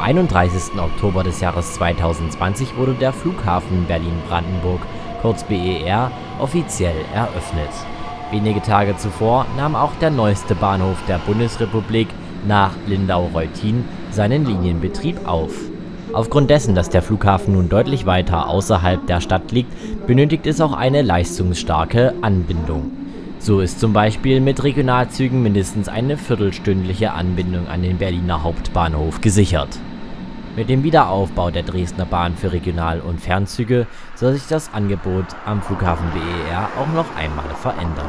Am 31. Oktober des Jahres 2020 wurde der Flughafen Berlin-Brandenburg, kurz BER, offiziell eröffnet. Wenige Tage zuvor nahm auch der neueste Bahnhof der Bundesrepublik nach Lindau-Reutin seinen Linienbetrieb auf. Aufgrund dessen, dass der Flughafen nun deutlich weiter außerhalb der Stadt liegt, benötigt es auch eine leistungsstarke Anbindung. So ist zum Beispiel mit Regionalzügen mindestens eine viertelstündliche Anbindung an den Berliner Hauptbahnhof gesichert. Mit dem Wiederaufbau der Dresdner Bahn für Regional- und Fernzüge soll sich das Angebot am Flughafen BER auch noch einmal verändern.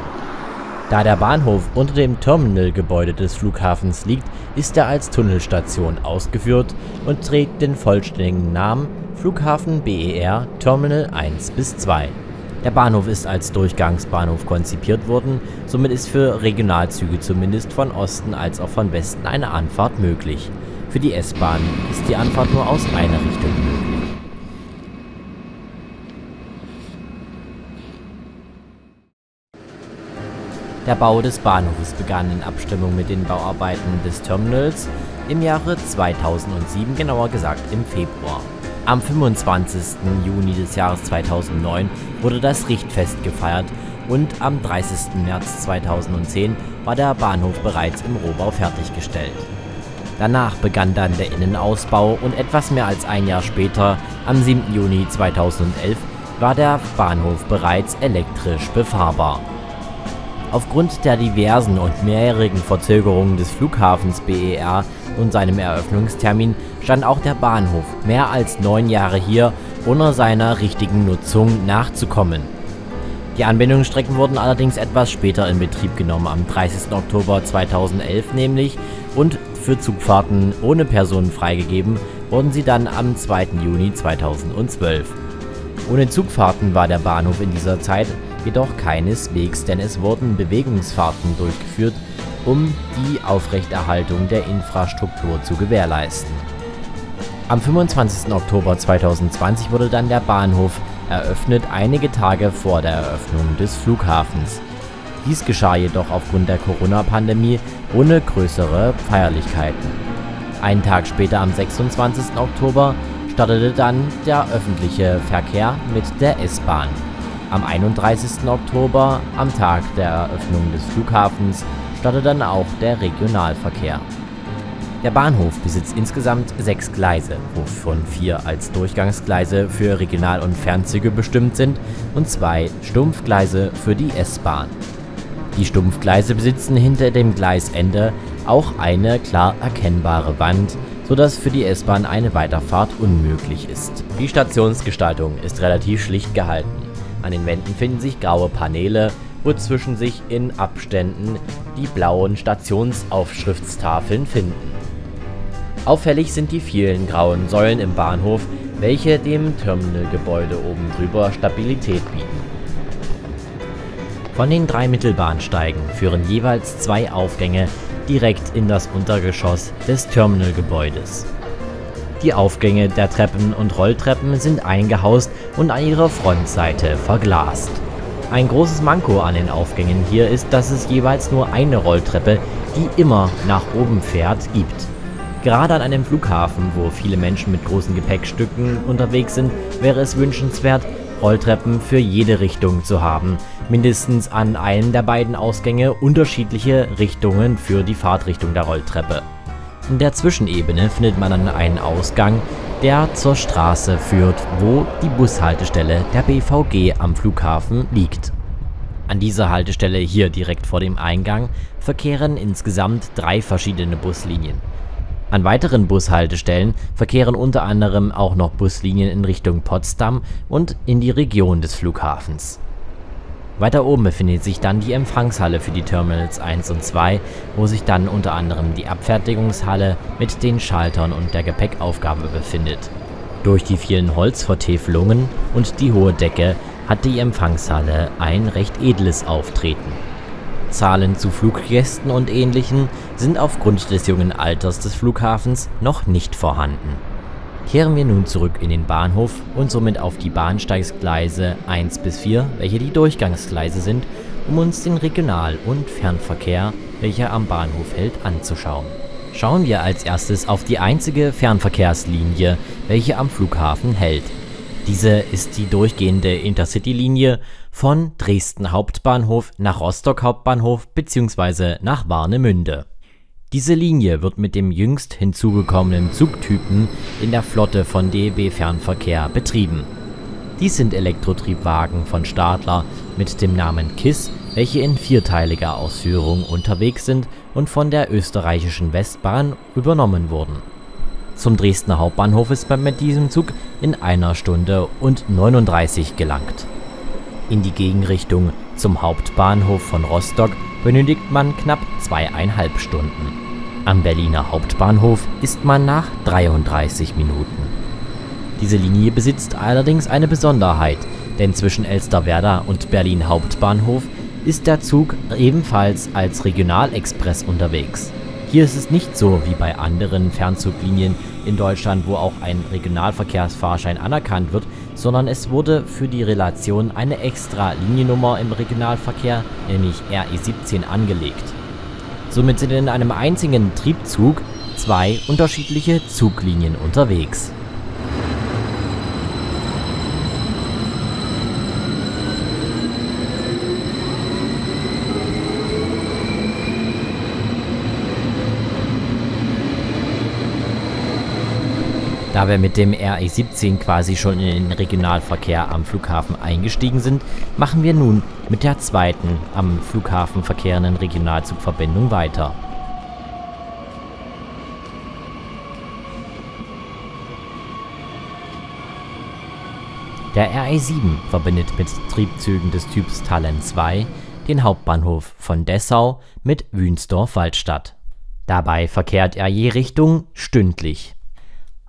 Da der Bahnhof unter dem Terminalgebäude des Flughafens liegt, ist er als Tunnelstation ausgeführt und trägt den vollständigen Namen Flughafen BER Terminal 1 bis 2. Der Bahnhof ist als Durchgangsbahnhof konzipiert worden, somit ist für Regionalzüge zumindest von Osten als auch von Westen eine Anfahrt möglich. Für die S-Bahn ist die Anfahrt nur aus einer Richtung möglich. Der Bau des Bahnhofes begann in Abstimmung mit den Bauarbeiten des Terminals im Jahre 2007, genauer gesagt im Februar. Am 25. Juni des Jahres 2009 wurde das Richtfest gefeiert und am 30. März 2010 war der Bahnhof bereits im Rohbau fertiggestellt. Danach begann dann der Innenausbau und etwas mehr als ein Jahr später, am 7. Juni 2011, war der Bahnhof bereits elektrisch befahrbar. Aufgrund der diversen und mehrjährigen Verzögerungen des Flughafens BER und seinem Eröffnungstermin stand auch der Bahnhof mehr als neun Jahre hier, ohne seiner richtigen Nutzung nachzukommen. Die Anbindungsstrecken wurden allerdings etwas später in Betrieb genommen, am 30. Oktober 2011 nämlich, und für Zugfahrten ohne Personen freigegeben wurden sie dann am 2. Juni 2012. Ohne Zugfahrten war der Bahnhof in dieser Zeit jedoch keineswegs, denn es wurden Bewegungsfahrten durchgeführt, um die Aufrechterhaltung der Infrastruktur zu gewährleisten. Am 25. Oktober 2020 wurde dann der Bahnhof eröffnet, einige Tage vor der Eröffnung des Flughafens. Dies geschah jedoch aufgrund der Corona-Pandemie ohne größere Feierlichkeiten. Einen Tag später, am 26. Oktober, startete dann der öffentliche Verkehr mit der S-Bahn. Am 31. Oktober, am Tag der Eröffnung des Flughafens, startet dann auch der Regionalverkehr. Der Bahnhof besitzt insgesamt sechs Gleise, wovon vier als Durchgangsgleise für Regional- und Fernzüge bestimmt sind und zwei Stumpfgleise für die S-Bahn. Die Stumpfgleise besitzen hinter dem Gleisende auch eine klar erkennbare Wand, sodass für die S-Bahn eine Weiterfahrt unmöglich ist. Die Stationsgestaltung ist relativ schlicht gehalten. An den Wänden finden sich graue Paneele, wozwischen sich in Abständen die blauen Stationsaufschriftstafeln finden. Auffällig sind die vielen grauen Säulen im Bahnhof, welche dem Terminalgebäude oben drüber Stabilität bieten. Von den drei Mittelbahnsteigen führen jeweils zwei Aufgänge direkt in das Untergeschoss des Terminalgebäudes. Die Aufgänge der Treppen und Rolltreppen sind eingehaust und an ihrer Frontseite verglast. Ein großes Manko an den Aufgängen hier ist, dass es jeweils nur eine Rolltreppe, die immer nach oben fährt, gibt. Gerade an einem Flughafen, wo viele Menschen mit großen Gepäckstücken unterwegs sind, wäre es wünschenswert, Rolltreppen für jede Richtung zu haben. Mindestens an einem der beiden Ausgänge unterschiedliche Richtungen für die Fahrtrichtung der Rolltreppe. In der Zwischenebene findet man dann einen Ausgang, der zur Straße führt, wo die Bushaltestelle der BVG am Flughafen liegt. An dieser Haltestelle hier direkt vor dem Eingang verkehren insgesamt drei verschiedene Buslinien. An weiteren Bushaltestellen verkehren unter anderem auch noch Buslinien in Richtung Potsdam und in die Region des Flughafens. Weiter oben befindet sich dann die Empfangshalle für die Terminals 1 und 2, wo sich dann unter anderem die Abfertigungshalle mit den Schaltern und der Gepäckaufgabe befindet. Durch die vielen Holzvertäfelungen und die hohe Decke hat die Empfangshalle ein recht edles Auftreten. Zahlen zu Fluggästen und ähnlichen sind aufgrund des jungen Alters des Flughafens noch nicht vorhanden. Kehren wir nun zurück in den Bahnhof und somit auf die Bahnsteigsgleise 1 bis 4, welche die Durchgangsgleise sind, um uns den Regional- und Fernverkehr, welcher am Bahnhof hält, anzuschauen. Schauen wir als erstes auf die einzige Fernverkehrslinie, welche am Flughafen hält. Diese ist die durchgehende Intercity-Linie von Dresden Hauptbahnhof nach Rostock Hauptbahnhof bzw. nach Warnemünde. Diese Linie wird mit dem jüngst hinzugekommenen Zugtypen in der Flotte von DB Fernverkehr betrieben. Dies sind Elektrotriebwagen von Stadler mit dem Namen KISS, welche in vierteiliger Ausführung unterwegs sind und von der österreichischen Westbahn übernommen wurden. Zum Dresdner Hauptbahnhof ist man mit diesem Zug in einer Stunde und 39 gelangt. In die Gegenrichtung zum Hauptbahnhof von Rostock benötigt man knapp zweieinhalb Stunden. Am Berliner Hauptbahnhof ist man nach 33 Minuten. Diese Linie besitzt allerdings eine Besonderheit, denn zwischen Elsterwerda und Berlin Hauptbahnhof ist der Zug ebenfalls als Regionalexpress unterwegs. Hier ist es nicht so wie bei anderen Fernzuglinien in Deutschland, wo auch ein Regionalverkehrsfahrschein anerkannt wird, sondern es wurde für die Relation eine extra Liniennummer im Regionalverkehr, nämlich RE17, angelegt. Somit sind in einem einzigen Triebzug zwei unterschiedliche Zuglinien unterwegs. Da wir mit dem RE17 quasi schon in den Regionalverkehr am Flughafen eingestiegen sind, machen wir nun mit der zweiten am Flughafen verkehrenden Regionalzugverbindung weiter. Der RE7 verbindet mit Triebzügen des Typs Talent 2 den Hauptbahnhof von Dessau mit Wünsdorf-Waldstadt. Dabei verkehrt er je Richtung stündlich.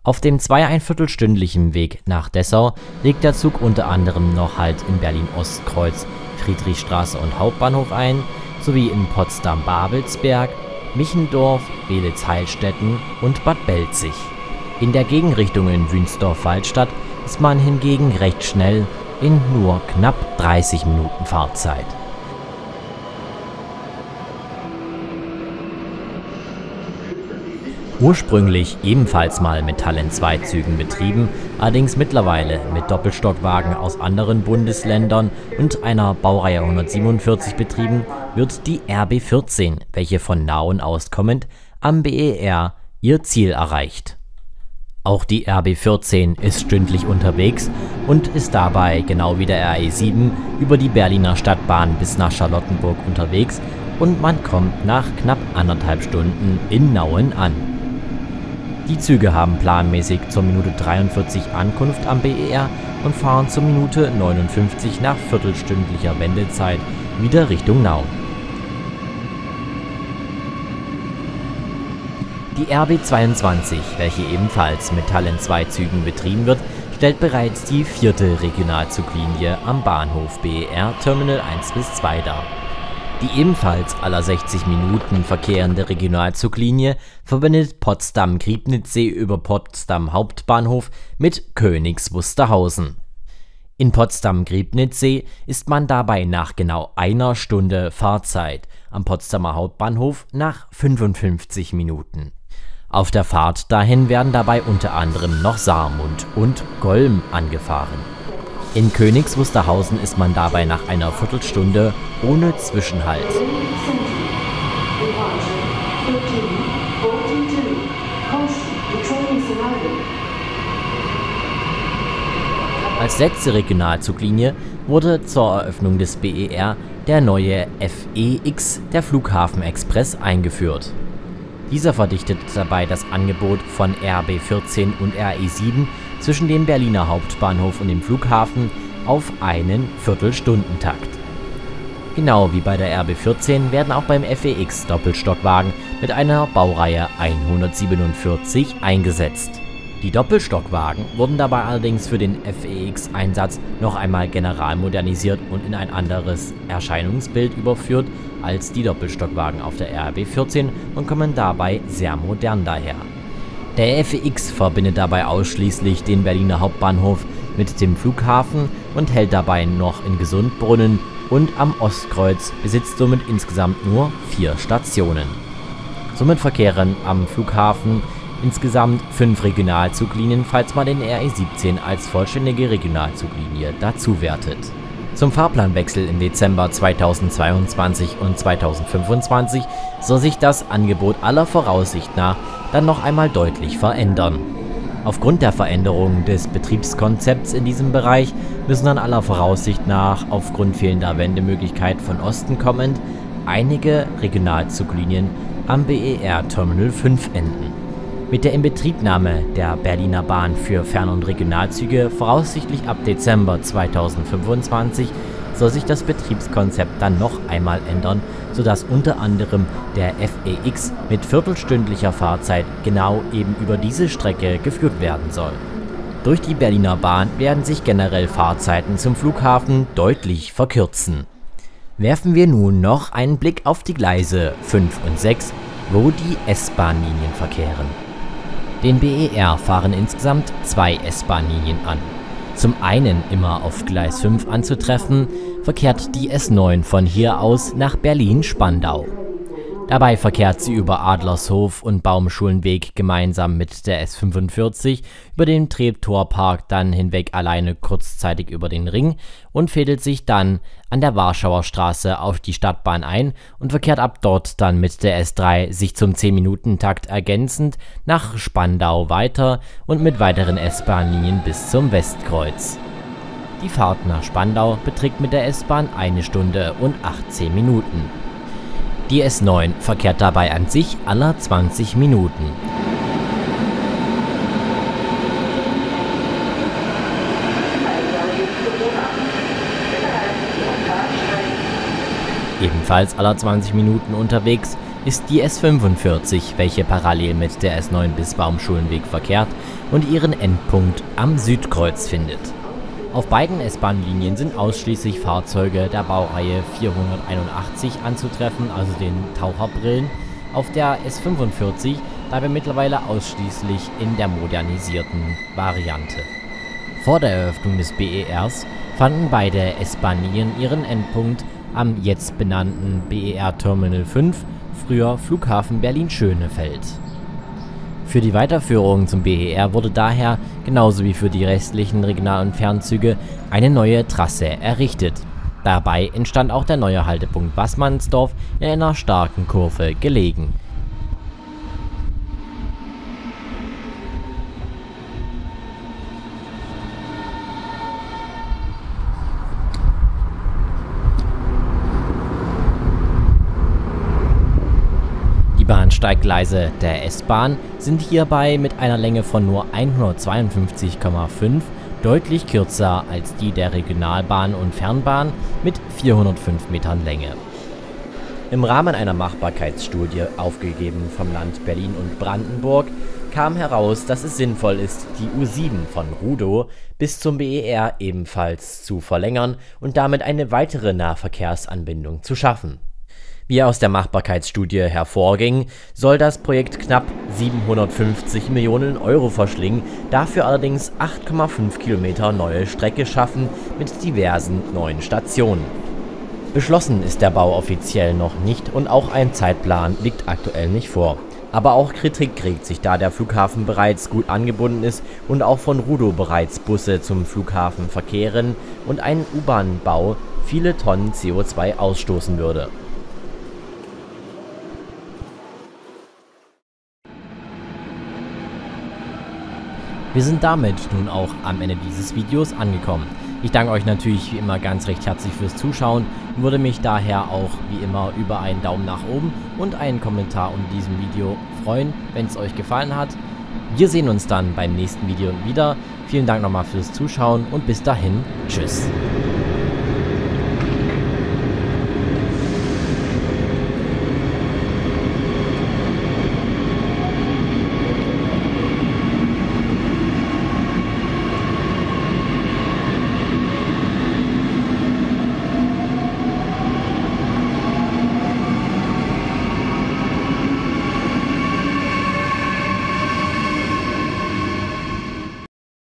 Auf dem zweieinviertelstündlichen Weg nach Dessau legt der Zug unter anderem noch Halt in Berlin-Ostkreuz, Friedrichstraße und Hauptbahnhof ein, sowie in Potsdam-Babelsberg, Michendorf, Belitz-Heilstätten und Bad Belzig. In der Gegenrichtung in Wünsdorf-Waldstadt ist man hingegen recht schnell in nur knapp 30 Minuten Fahrzeit Ursprünglich ebenfalls mal mit Talent-2-Zügen betrieben, allerdings mittlerweile mit Doppelstockwagen aus anderen Bundesländern und einer Baureihe 147 betrieben, wird die RB14, welche von Nauen auskommend, am BER ihr Ziel erreicht. Auch die RB14 ist stündlich unterwegs und ist dabei, genau wie der RE7, über die Berliner Stadtbahn bis nach Charlottenburg unterwegs und man kommt nach knapp anderthalb Stunden in Nauen an. Die Züge haben planmäßig zur Minute 43 Ankunft am BER und fahren zur Minute 59 nach viertelstündlicher Wendezeit wieder Richtung Nau. Die RB22, welche ebenfalls mit Talent 2 Zügen betrieben wird, stellt bereits die vierte Regionalzuglinie am Bahnhof BER Terminal 1 bis 2 dar die ebenfalls aller 60 Minuten verkehrende Regionalzuglinie verbindet Potsdam-Griebnitzsee über Potsdam Hauptbahnhof mit Königs Wusterhausen. In Potsdam-Griebnitzsee ist man dabei nach genau einer Stunde Fahrzeit, am Potsdamer Hauptbahnhof nach 55 Minuten. Auf der Fahrt dahin werden dabei unter anderem noch Saarmund und Golm angefahren in Königs Wusterhausen ist man dabei nach einer Viertelstunde ohne Zwischenhalt. Als letzte Regionalzuglinie wurde zur Eröffnung des BER der neue FEX, der Flughafenexpress, eingeführt. Dieser verdichtet dabei das Angebot von RB14 und RE7 zwischen dem Berliner Hauptbahnhof und dem Flughafen auf einen Viertelstundentakt. Genau wie bei der RB14 werden auch beim FEX Doppelstockwagen mit einer Baureihe 147 eingesetzt. Die Doppelstockwagen wurden dabei allerdings für den FEX-Einsatz noch einmal generalmodernisiert und in ein anderes Erscheinungsbild überführt als die Doppelstockwagen auf der RB14 und kommen dabei sehr modern daher. Der FEX verbindet dabei ausschließlich den Berliner Hauptbahnhof mit dem Flughafen und hält dabei noch in Gesundbrunnen und am Ostkreuz, besitzt somit insgesamt nur vier Stationen. Somit verkehren am Flughafen insgesamt fünf Regionalzuglinie, falls man den RE17 als vollständige Regionalzuglinie dazu wertet. Zum Fahrplanwechsel im Dezember 2022 und 2025 soll sich das Angebot aller Voraussicht nach dann noch einmal deutlich verändern. Aufgrund der Veränderung des Betriebskonzepts in diesem Bereich müssen dann aller Voraussicht nach aufgrund fehlender Wendemöglichkeit von Osten kommend einige Regionalzuglinien am BER Terminal 5 enden. Mit der Inbetriebnahme der Berliner Bahn für Fern- und Regionalzüge voraussichtlich ab Dezember 2025 soll sich das Betriebskonzept dann noch einmal ändern, sodass unter anderem der FEX mit viertelstündlicher Fahrzeit genau eben über diese Strecke geführt werden soll. Durch die Berliner Bahn werden sich generell Fahrzeiten zum Flughafen deutlich verkürzen. Werfen wir nun noch einen Blick auf die Gleise 5 und 6, wo die S-Bahn-Linien verkehren. Den BER fahren insgesamt zwei S-Bahn-Linien an. Zum einen immer auf Gleis 5 anzutreffen, verkehrt die S9 von hier aus nach Berlin-Spandau. Dabei verkehrt sie über Adlershof und Baumschulenweg gemeinsam mit der S45 über den Treptorpark dann hinweg alleine kurzzeitig über den Ring und fädelt sich dann an der Warschauer Straße auf die Stadtbahn ein und verkehrt ab dort dann mit der S3 sich zum 10-Minuten-Takt ergänzend nach Spandau weiter und mit weiteren S-Bahn-Linien bis zum Westkreuz. Die Fahrt nach Spandau beträgt mit der S-Bahn eine Stunde und 18 Minuten. Die S9 verkehrt dabei an sich aller 20 Minuten. Ebenfalls aller 20 Minuten unterwegs ist die S45, welche parallel mit der S9 bis Baumschulenweg verkehrt und ihren Endpunkt am Südkreuz findet. Auf beiden S-Bahn-Linien sind ausschließlich Fahrzeuge der Baureihe 481 anzutreffen, also den Taucherbrillen. Auf der S45 dabei mittlerweile ausschließlich in der modernisierten Variante. Vor der Eröffnung des BERs fanden beide S-Bahn-Linien ihren Endpunkt am jetzt benannten BER Terminal 5, früher Flughafen Berlin-Schönefeld. Für die Weiterführung zum BER wurde daher, genauso wie für die restlichen Regional- und Fernzüge, eine neue Trasse errichtet. Dabei entstand auch der neue Haltepunkt Wassmannsdorf in einer starken Kurve gelegen Bahnsteiggleise der S-Bahn sind hierbei mit einer Länge von nur 152,5 deutlich kürzer als die der Regionalbahn und Fernbahn mit 405 Metern Länge. Im Rahmen einer Machbarkeitsstudie, aufgegeben vom Land Berlin und Brandenburg, kam heraus, dass es sinnvoll ist, die U7 von Rudow bis zum BER ebenfalls zu verlängern und damit eine weitere Nahverkehrsanbindung zu schaffen wie aus der Machbarkeitsstudie hervorging, soll das Projekt knapp 750 Millionen Euro verschlingen, dafür allerdings 8,5 Kilometer neue Strecke schaffen mit diversen neuen Stationen. Beschlossen ist der Bau offiziell noch nicht und auch ein Zeitplan liegt aktuell nicht vor. Aber auch Kritik regt sich, da der Flughafen bereits gut angebunden ist und auch von Rudo bereits Busse zum Flughafen verkehren und ein U-Bahn-Bau viele Tonnen CO2 ausstoßen würde Wir sind damit nun auch am Ende dieses Videos angekommen. Ich danke euch natürlich wie immer ganz recht herzlich fürs Zuschauen und würde mich daher auch wie immer über einen Daumen nach oben und einen Kommentar unter diesem Video freuen, wenn es euch gefallen hat. Wir sehen uns dann beim nächsten Video wieder. Vielen Dank nochmal fürs Zuschauen und bis dahin, tschüss.